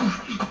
Oh,